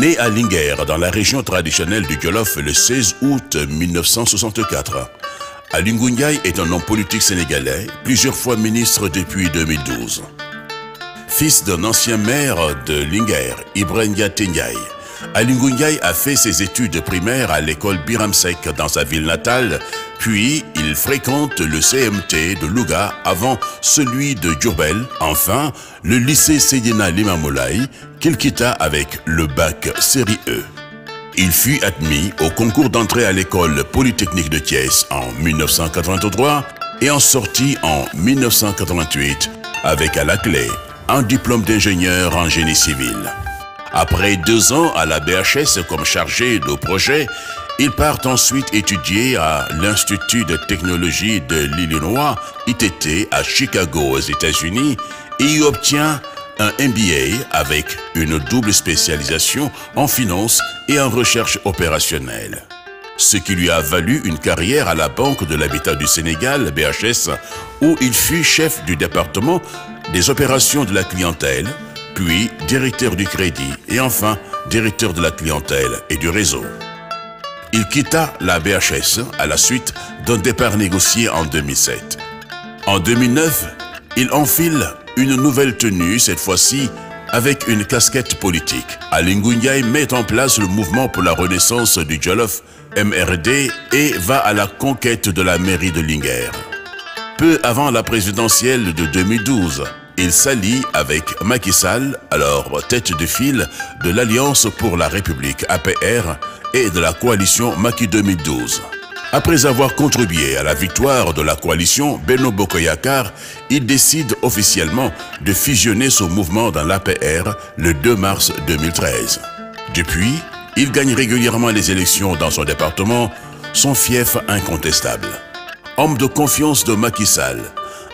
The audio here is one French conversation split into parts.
Né à Linger, dans la région traditionnelle du Jolof, le 16 août 1964, Alingunyai est un homme politique sénégalais, plusieurs fois ministre depuis 2012. Fils d'un ancien maire de Linger, Ibrahim Alingunyai a fait ses études primaires à l'école Biramsek dans sa ville natale, puis il fréquente le CMT de Louga avant celui de Djurbel, enfin le lycée Seydina Limamolai qu'il quitta avec le bac série E. Il fut admis au concours d'entrée à l'école polytechnique de Thiès en 1983 et en sortit en 1988 avec à la clé un diplôme d'ingénieur en génie civil. Après deux ans à la BHS comme chargé de projet, il part ensuite étudier à l'Institut de technologie de l'Illinois, ITT, à Chicago aux États-Unis, et y obtient un MBA avec une double spécialisation en finance et en recherche opérationnelle. Ce qui lui a valu une carrière à la Banque de l'Habitat du Sénégal, BHS, où il fut chef du département des opérations de la clientèle, puis directeur du crédit et enfin directeur de la clientèle et du réseau. Il quitta la BHS à la suite d'un départ négocié en 2007. En 2009, il enfile une nouvelle tenue, cette fois-ci avec une casquette politique. Alingunyai met en place le mouvement pour la renaissance du Jolof MRD et va à la conquête de la mairie de Linger. Peu avant la présidentielle de 2012, il s'allie avec Macky Sall, alors tête de file de l'Alliance pour la République APR et de la coalition Macky 2012. Après avoir contribué à la victoire de la coalition Beno Bokoyakar, il décide officiellement de fusionner son mouvement dans l'APR le 2 mars 2013. Depuis, il gagne régulièrement les élections dans son département, son fief incontestable. Homme de confiance de Macky Sall,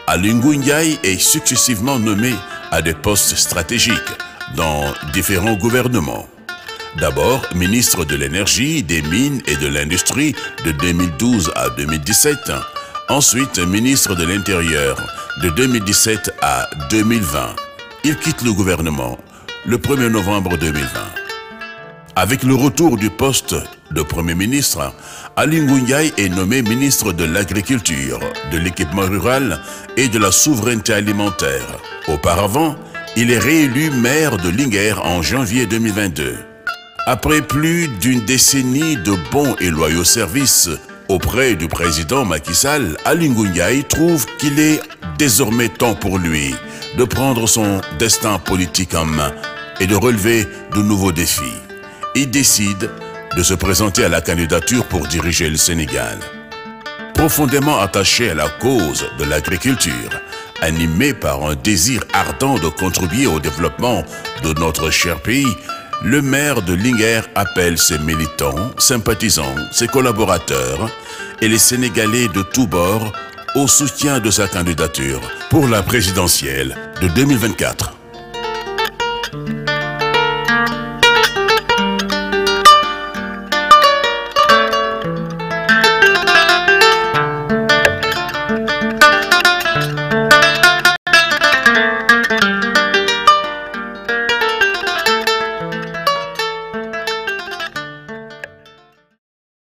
Alingou est successivement nommé à des postes stratégiques dans différents gouvernements. D'abord ministre de l'énergie, des mines et de l'industrie de 2012 à 2017. Ensuite ministre de l'Intérieur de 2017 à 2020. Il quitte le gouvernement le 1er novembre 2020. Avec le retour du poste de Premier ministre, Ali est nommé ministre de l'Agriculture, de l'équipement rural et de la souveraineté alimentaire. Auparavant, il est réélu maire de Linger en janvier 2022. Après plus d'une décennie de bons et loyaux services auprès du président Macky Sall, trouve qu'il est désormais temps pour lui de prendre son destin politique en main et de relever de nouveaux défis il décide de se présenter à la candidature pour diriger le Sénégal. Profondément attaché à la cause de l'agriculture, animé par un désir ardent de contribuer au développement de notre cher pays, le maire de Linger appelle ses militants, sympathisants, ses collaborateurs et les Sénégalais de tous bords au soutien de sa candidature pour la présidentielle de 2024.